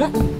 你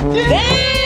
Damn!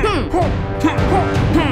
ふん。ふんふ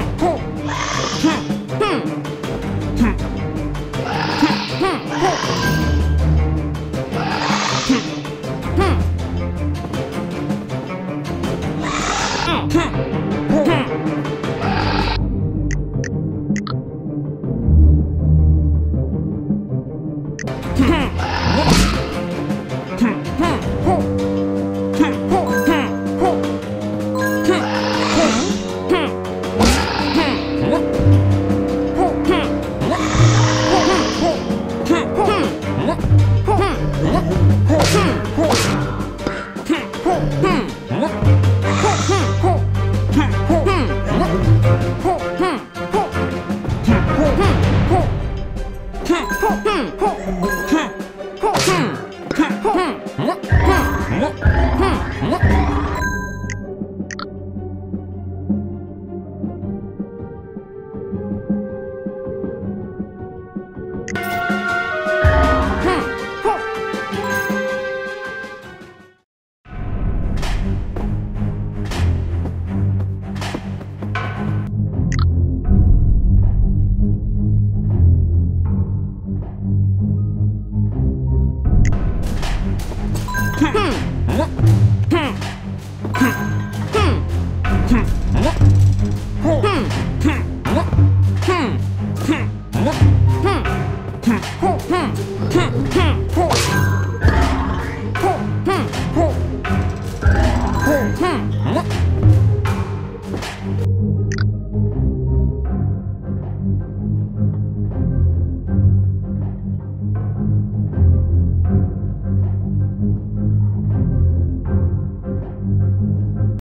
Hmm. Hmm.